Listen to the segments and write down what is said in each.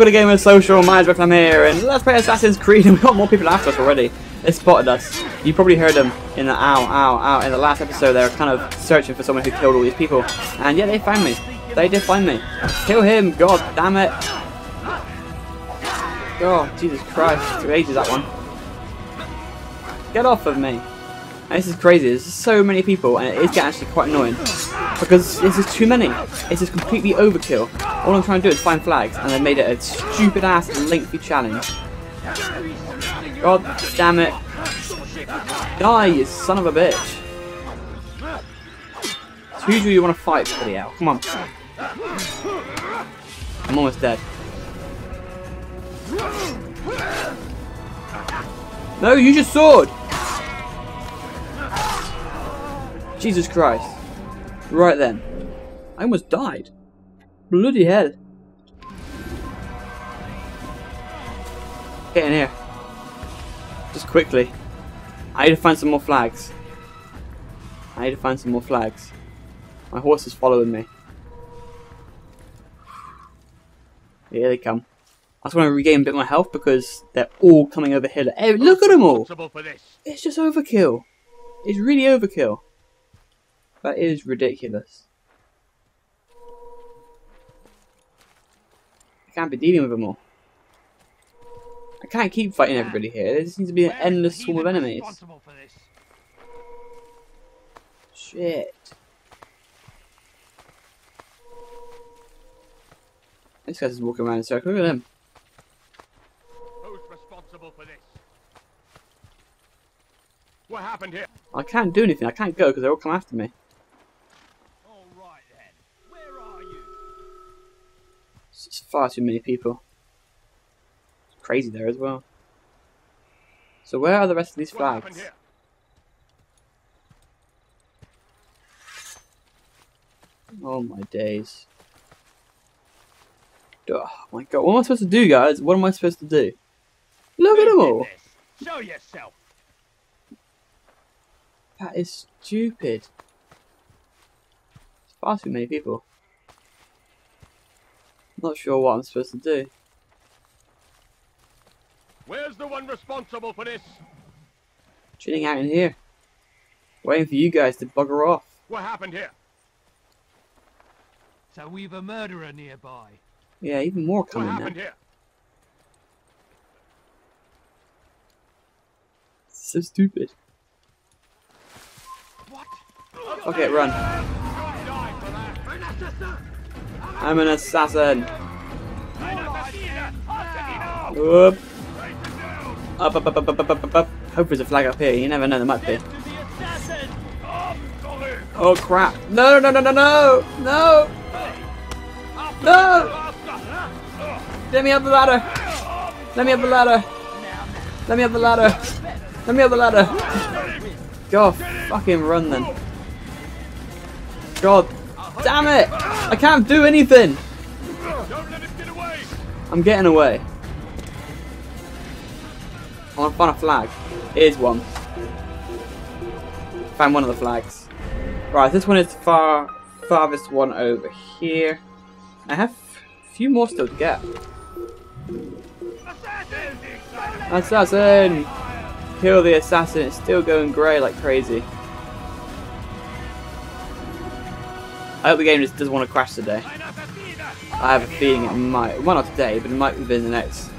welcome to Gamerz Social, my name's I'm here, and let's play Assassin's Creed, and we've got more people after us already. They spotted us. You probably heard them in the ow, ow, ow, in the last episode, they were kind of searching for someone who killed all these people. And yeah, they found me. They did find me. Kill him, god damn it. Oh, Jesus Christ, took ages that one. Get off of me. And this is crazy, there's so many people, and it is getting actually quite annoying. Because this is too many. It's just completely overkill. All I'm trying to do is find flags, and they made it a stupid ass lengthy challenge. God damn it. Die, you son of a bitch. So who do you want to fight, bloody hell? Come on. I'm almost dead. No, use your sword! Jesus Christ. Right then. I almost died. Bloody hell. Get in here. Just quickly. I need to find some more flags. I need to find some more flags. My horse is following me. Here they come. I just want to regain a bit of my health because they're all coming over here. Hey, look at them all! It's just overkill. It's really overkill. That is ridiculous. I can't be dealing with them all. I can't keep fighting everybody here. There seems to be an endless swarm of enemies. Shit. This guy's just walking around in a circle. Look at him. Who's responsible for this? What happened here? I can't do anything. I can't go because they all come after me. All right then. Where are you? It's far too many people. It's crazy there as well. So where are the rest of these flags? Oh my days. Oh my god, what am I supposed to do guys? What am I supposed to do? Look at them all! Show yourself. That is stupid. It's far too many people. Not sure what I'm supposed to do. Where's the one responsible for this? Chilling out in here. Waiting for you guys to bugger off. What happened here? So we've a murderer nearby. Yeah, even more What coming now. happened here? So stupid. What? Fuck it, run. I'm an assassin. Whoop. Up, up, up, up, up, up, up, up. Hope there's a flag up here. You never know, there might be. Oh crap! No, no, no, no, no, no, no! Let me up the ladder. Let me up the ladder. Let me up the ladder. Let me up the ladder. God, fucking run then. God, damn it! I can't do anything. Get! I'm getting away. I want to find a flag. Here's one. Found one of the flags. Right, this one is far farthest one over here. I have a few more still to get. Assassin! Kill the assassin, it's still going grey like crazy. I hope the game just doesn't want to crash today. I have a feeling it might. Well, not today, but it might be within the next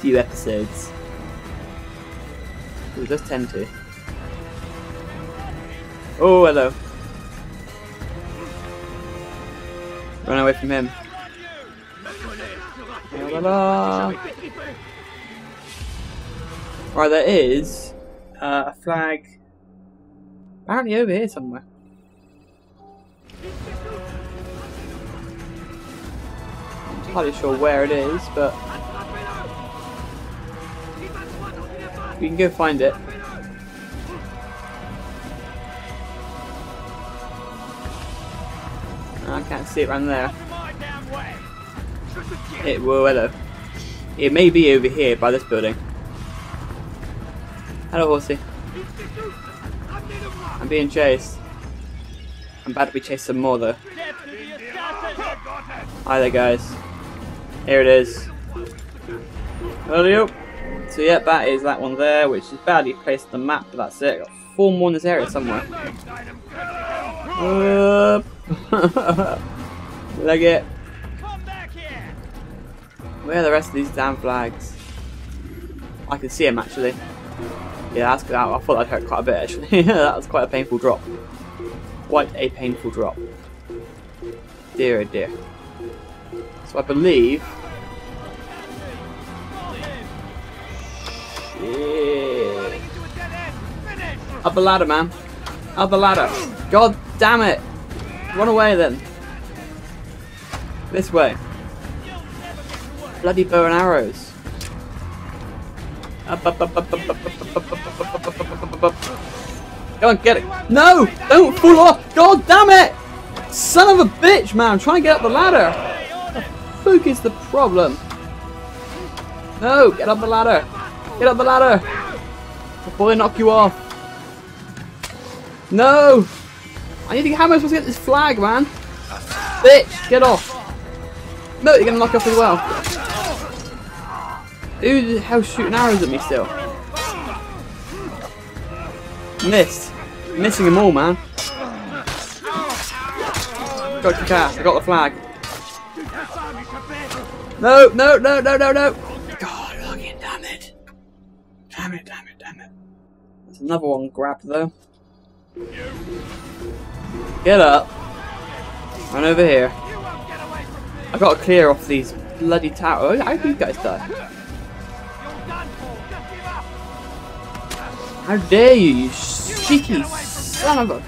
few episodes. Ooh, it does tend to. Oh, hello. Run away from him. Right, there is uh, a flag apparently over here somewhere. Entirely sure where it is, but we can go find it. Ah, I can't see it around there. It will, hello. It may be over here by this building. Hello, horsey. I'm being chased. I'm about to be chased some more though. Hi there, guys. Here it is. Up. So yeah, that is that one there, which is badly placed on the map, but that's it. Got four more in this area somewhere. Up. Leg it. Where are the rest of these damn flags? I can see them actually. Yeah, that's good. I thought that hurt quite a bit actually. that was quite a painful drop. Quite a painful drop. Dear oh dear. So I believe. Yeah. Up the ladder, man. Up the ladder. God damn it. Run away then. This way. Bloody bow and arrows. Go on, get it. No! Don't fall off! God damn it! Son of a bitch, man! I'm trying to get up the ladder. The fuck is the problem? No! Get up the ladder! Get up the ladder! Before they knock you off. No! I need to get, how am I supposed to get this flag, man? Bitch, get off! No, you're gonna knock off as well. Who the hell's shooting arrows at me still? Missed. Missing them all, man. Got your cat. I got the flag. No, no, no, no, no, no. There's another one grabbed though. Get up. Run over here. I gotta clear off these bloody towers. How did you guys die? How dare you, you cheeky son of a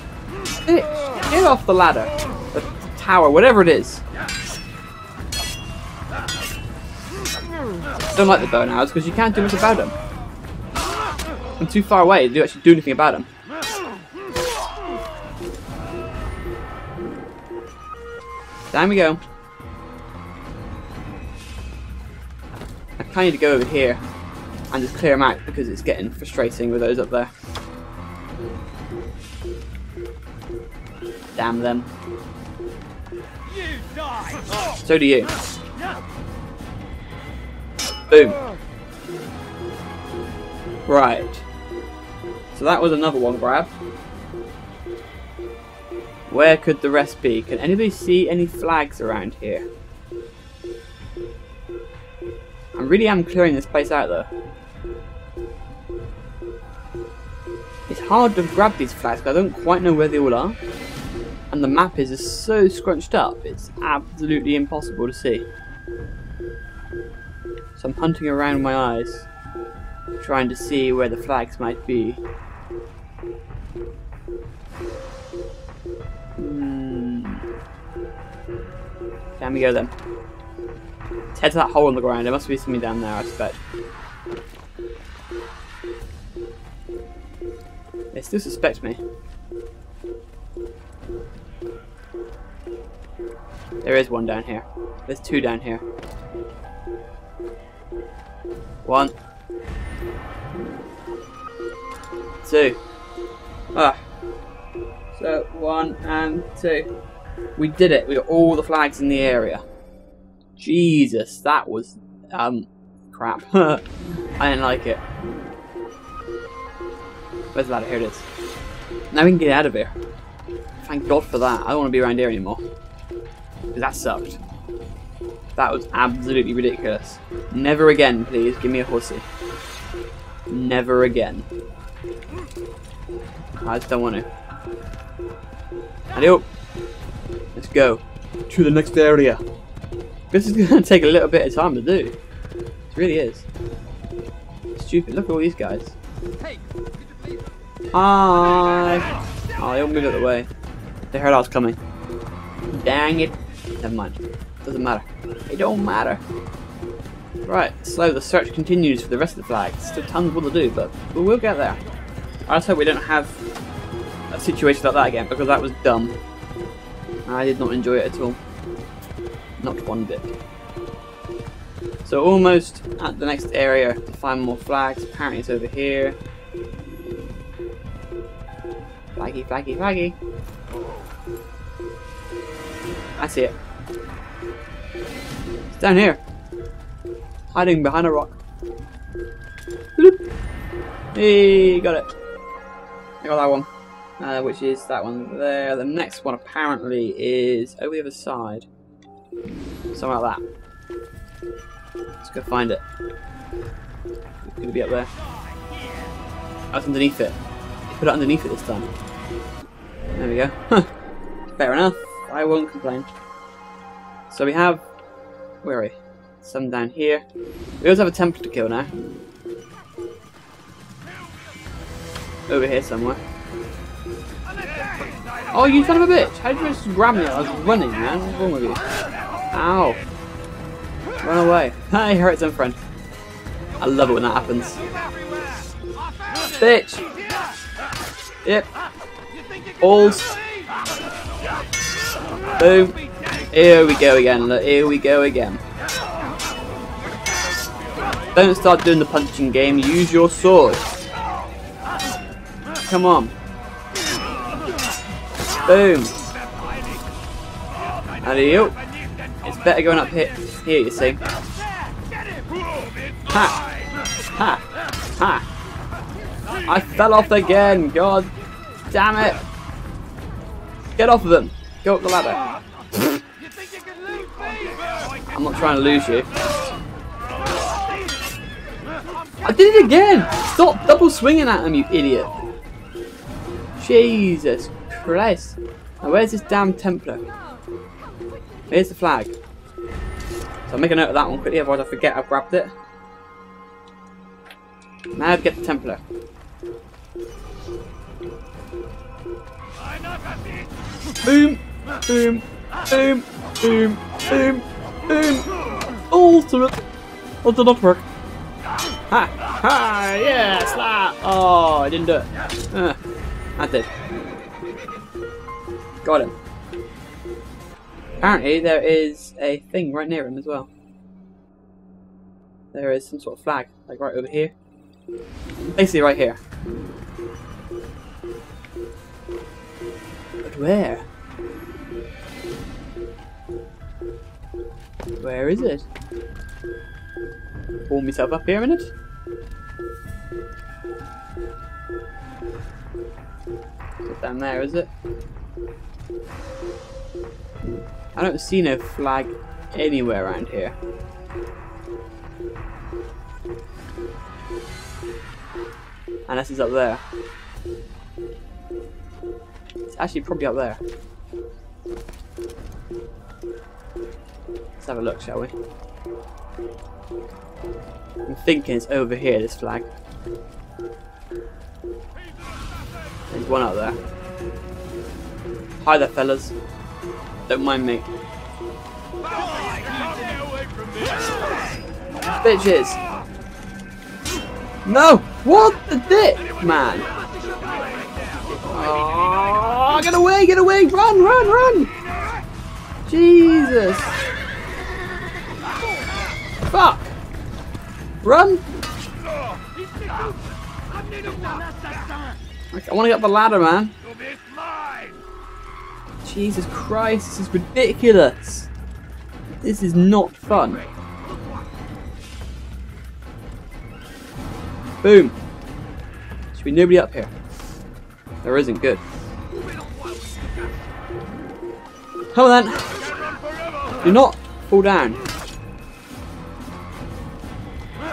bitch! Get off the ladder, the, tower, whatever it is. Don't like the and arrows because you can't do much about them. I'm too far away to actually do anything about them. Down we go. I kind of need to go over here and just clear them out because it's getting frustrating with those up there. Damn them. So do you. Boom. Right. So that was another one grab. Where could the rest be? Can anybody see any flags around here? I really am clearing this place out though. It's hard to grab these flags because I don't quite know where they all are. And the map is just so scrunched up, it's absolutely impossible to see. So I'm hunting around with my eyes, trying to see where the flags might be. Down we go then. Let's head to that hole in the ground. There must be something down there, I expect. They still suspect me. There is one down here. There's two down here. One. Two. Ah. So, one and two. We did it. We got all the flags in the area. Jesus, that was, um, crap. I didn't like it. Where's the ladder? Here it is. Now we can get out of here. Thank God for that. I don't want to be around here anymore. That sucked. That was absolutely ridiculous. Never again, please. Give me a horsey. Never again. I just don't want to. Adios. Let's go to the next area. This is going to take a little bit of time to do. It really is. Stupid. Look at all these guys. Hi. Oh, they all moved out of the way. They heard I was coming. Dang it. Never mind. Doesn't matter. It don't matter. Right, so the search continues for the rest of the flags. Still tons more to do, but we will get there. I just hope we don't have a situation like that again, because that was dumb. I did not enjoy it at all. Not one bit. So almost at the next area to find more flags. Apparently it's over here. Flaggy, flaggy, flaggy. I see it. It's down here. Hiding behind a rock. Bloop. Hey, got it. Got that one. Uh, which is that one there. The next one apparently is over the other side. Something like that. Let's go find it. It's gonna be up there. That's underneath it. Put it underneath it this time. There we go. Fair enough. I won't complain. So we have... Where are we? Some down here. We also have a Templar to kill now. Over here somewhere. Oh, you son of a bitch! How did you just grab me? I was running, man. What's wrong with you? Ow. Run away. Hey, hurt some friend. I love it when that happens. Bitch! Yep. Balls. Boom. Here we go again. Look, Here we go again. Don't start doing the punching game. Use your sword. Come on. Boom. And you. It's better going up here. Here, you see. Ha! Ha! Ha! I fell off again. God damn it! Get off of them. Go up the ladder. I'm not trying to lose you. I did it again! Stop double swinging at him, you idiot. Jesus Christ. Now where's this damn Templar? Here's the flag. So I'll make a note of that one quickly, otherwise I forget I've grabbed it. Now to get the Templar. Boom! Boom! Boom! Boom! Boom! Boom! Ultimate! Oh, did not work. Ha! Ha! That! Oh, I didn't do it. Uh, I did. Got him. Apparently, there is a thing right near him as well. There is some sort of flag, like right over here. Basically, right here. But where? Where is it? Pull myself up here a minute. Down there, is it? I don't see no flag anywhere around here. Unless it's up there. It's actually probably up there. Let's have a look, shall we? I'm thinking it's over here, this flag. There's one up there. Hi there, fellas. Don't mind me. Bitches! No! What the dick, man? Oh, get away, get away! Run, run, run! Jesus! Fuck! Run! I want to get up the ladder, man. Jesus Christ, this is ridiculous. This is not fun. Boom. Should be nobody up here. There isn't good. Come on then. Do not fall down.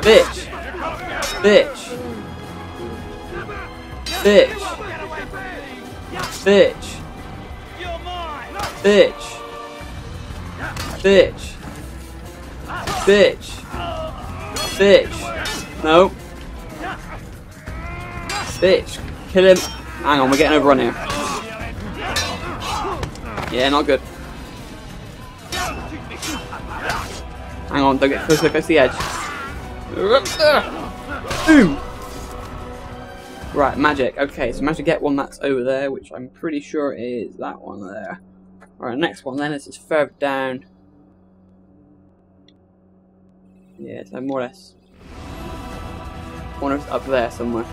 Bitch. Bitch. Bitch. Bitch. Bitch. Bitch. Bitch. Bitch. Nope. Bitch. Kill him. Hang on, we're getting overrun here. Yeah, not good. Hang on, don't get close, close to the edge. Boom! Right, magic. Okay, so I managed to get one that's over there, which I'm pretty sure is that one there. Alright, next one then is just further down. Yeah, so more or less. One of up there somewhere.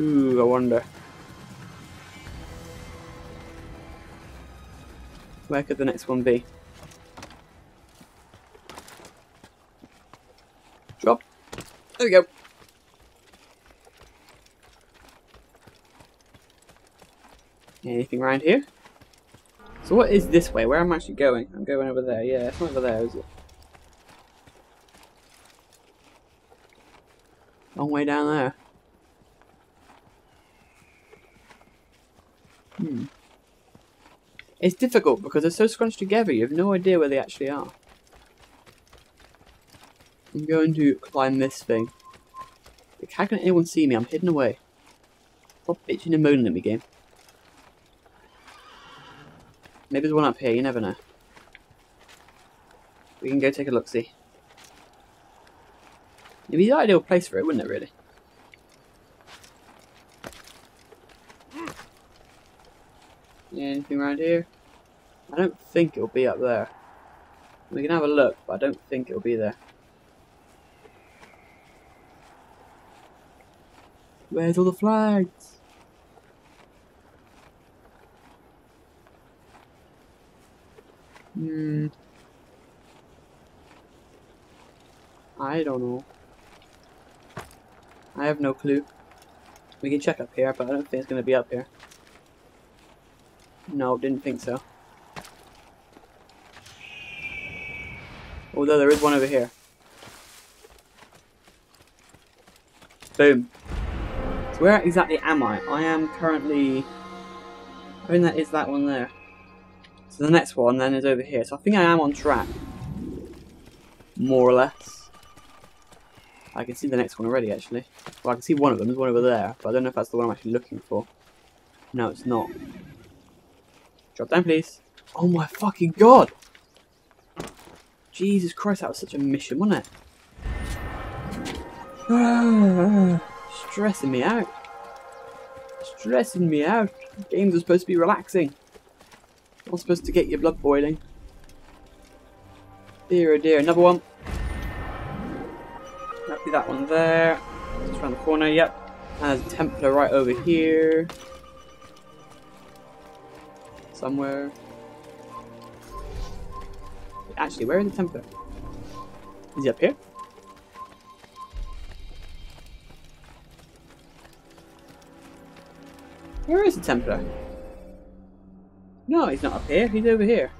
Ooh, I wonder. Where could the next one be? Drop. There we go. Anything around here? So what is this way? Where am I actually going? I'm going over there. Yeah, it's not over there, is it? Long way down there. Hmm. It's difficult because they're so scrunched together, you have no idea where they actually are. I'm going to climb this thing. Like, how can anyone see me? I'm hidden away. Stop bitching and moaning at me, game. Maybe there's one up here, you never know. We can go take a look-see. It'd be the ideal place for it, wouldn't it, really? Yeah, anything around here? I don't think it'll be up there. We can have a look, but I don't think it'll be there. Where's all the flags? Hmm. I don't know. I have no clue. We can check up here, but I don't think it's going to be up here. No, didn't think so. Although there is one over here. Boom. So where exactly am I? I am currently... I think that is that one there. So the next one then is over here. So I think I am on track. More or less. I can see the next one already actually. Well I can see one of them, there's one over there. But I don't know if that's the one I'm actually looking for. No it's not. Drop down please. Oh my fucking god! Jesus Christ, that was such a mission, wasn't it? Stressing me out. Stressing me out. Games are supposed to be relaxing. Not supposed to get your blood boiling. Dear oh dear, another one. That'll be that one there. Just around the corner, yep. And there's a Templar right over here. Somewhere. Actually, where is the Templar? Is he up here? Where is the Templar? No, he's not up here. He's over here.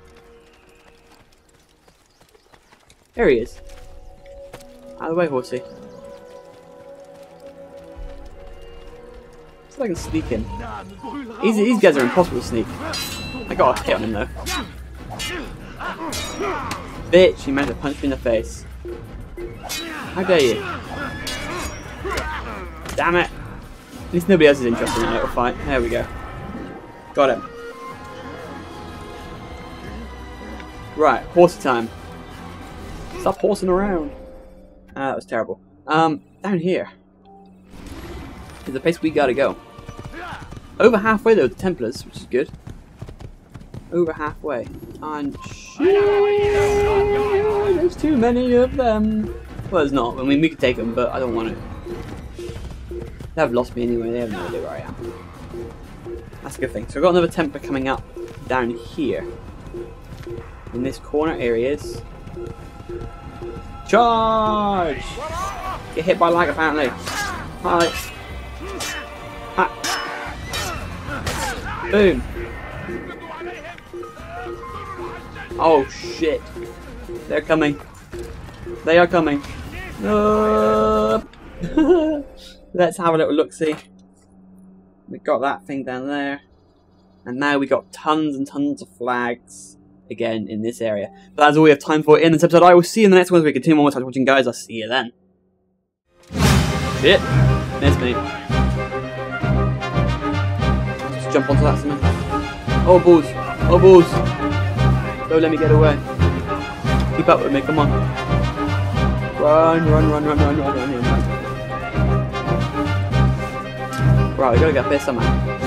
There he is. Out of the way, horsey. So I can sneak in. These, these guys are impossible to sneak. I got a hit on him though. Bitch, he managed to punch me in the face. How dare you? Damn it. At least nobody else is interested in that little fight. There we go. Got him. Right, horsey time. Stop horsing around. Ah, that was terrible. Um, down here is the place we gotta go. Over halfway though, the Templars, which is good. Over halfway. And there's too many of them. Well, there's not. I mean, we could take them, but I don't want to. They have lost me anyway. They have no idea where I am. That's a good thing. So we've got another Templar coming up down here. In this corner areas. Charge! Get hit by lag apparently. Hi. Boom. Oh shit. They're coming. They are coming. Uh, let's have a little look-see. we've got that thing down there. And now we got tons and tons of flags again in this area. But that's all we have time for in this episode. I will see you in the next one as we continue on with watching guys. I'll see you then. Shit. Missed me. Just jump onto that something. Oh balls. Oh balls. Don't let me get away. Keep up with me, come on. Run, run, run, run, run, run, run, run. Right, we gotta get there somehow.